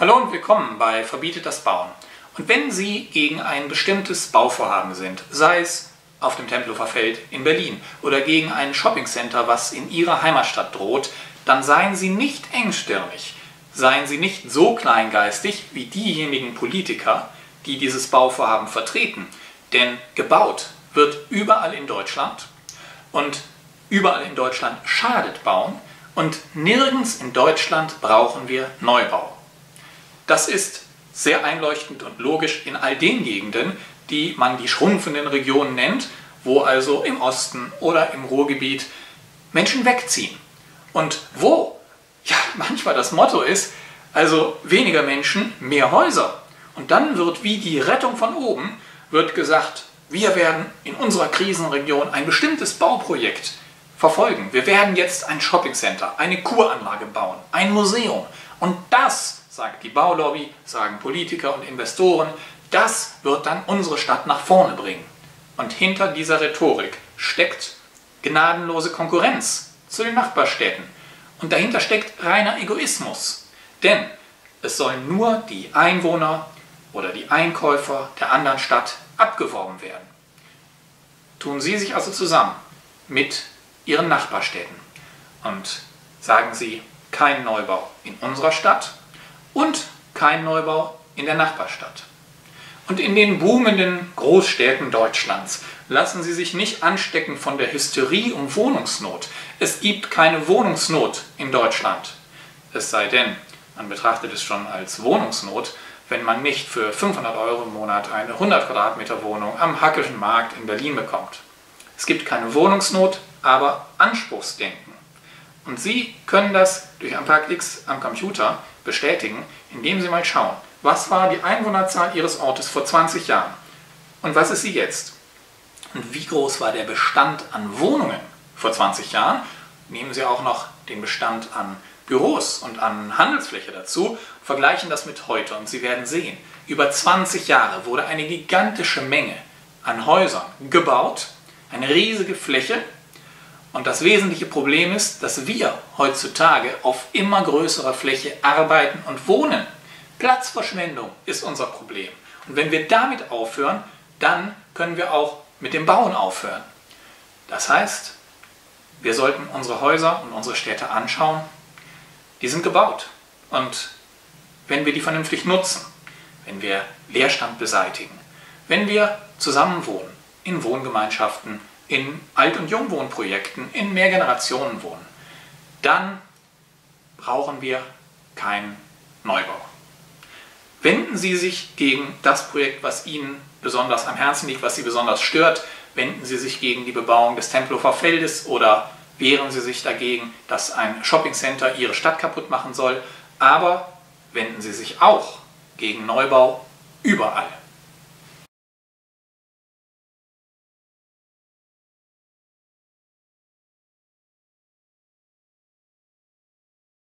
Hallo und willkommen bei Verbietet das Bauen. Und wenn Sie gegen ein bestimmtes Bauvorhaben sind, sei es auf dem Tempelhofer Feld in Berlin oder gegen ein Shoppingcenter, was in Ihrer Heimatstadt droht, dann seien Sie nicht engstirnig, seien Sie nicht so kleingeistig wie diejenigen Politiker, die dieses Bauvorhaben vertreten. Denn gebaut wird überall in Deutschland und überall in Deutschland schadet Bauen und nirgends in Deutschland brauchen wir Neubau. Das ist sehr einleuchtend und logisch in all den Gegenden, die man die schrumpfenden Regionen nennt, wo also im Osten oder im Ruhrgebiet Menschen wegziehen. Und wo? Ja, manchmal das Motto ist, also weniger Menschen, mehr Häuser. Und dann wird wie die Rettung von oben, wird gesagt, wir werden in unserer Krisenregion ein bestimmtes Bauprojekt verfolgen. Wir werden jetzt ein Shoppingcenter, eine Kuranlage bauen, ein Museum. Und das, sagt die Baulobby, sagen Politiker und Investoren, das wird dann unsere Stadt nach vorne bringen. Und hinter dieser Rhetorik steckt gnadenlose Konkurrenz zu den Nachbarstädten. Und dahinter steckt reiner Egoismus. Denn es sollen nur die Einwohner oder die Einkäufer der anderen Stadt abgeworben werden. Tun Sie sich also zusammen mit Ihren Nachbarstädten und sagen Sie kein Neubau in unserer Stadt und kein Neubau in der Nachbarstadt. Und in den boomenden Großstädten Deutschlands lassen Sie sich nicht anstecken von der Hysterie um Wohnungsnot. Es gibt keine Wohnungsnot in Deutschland. Es sei denn, man betrachtet es schon als Wohnungsnot, wenn man nicht für 500 Euro im Monat eine 100 Quadratmeter Wohnung am Hackischen Markt in Berlin bekommt. Es gibt keine Wohnungsnot, aber Anspruchsdenken. Und Sie können das durch ein paar Klicks am Computer bestätigen, indem Sie mal schauen, was war die Einwohnerzahl Ihres Ortes vor 20 Jahren und was ist sie jetzt? Und wie groß war der Bestand an Wohnungen vor 20 Jahren? Nehmen Sie auch noch den Bestand an Büros und an Handelsfläche dazu, vergleichen das mit heute und Sie werden sehen, über 20 Jahre wurde eine gigantische Menge an Häusern gebaut, eine riesige Fläche. Und das wesentliche Problem ist, dass wir heutzutage auf immer größerer Fläche arbeiten und wohnen. Platzverschwendung ist unser Problem. Und wenn wir damit aufhören, dann können wir auch mit dem Bauen aufhören. Das heißt, wir sollten unsere Häuser und unsere Städte anschauen. Die sind gebaut. Und wenn wir die vernünftig nutzen, wenn wir Leerstand beseitigen, wenn wir zusammenwohnen, in Wohngemeinschaften, in Alt- und Jungwohnprojekten, in Mehrgenerationenwohnen, dann brauchen wir keinen Neubau. Wenden Sie sich gegen das Projekt, was Ihnen besonders am Herzen liegt, was Sie besonders stört. Wenden Sie sich gegen die Bebauung des Tempelhofer Feldes oder wehren Sie sich dagegen, dass ein Shoppingcenter Ihre Stadt kaputt machen soll. Aber wenden Sie sich auch gegen Neubau überall.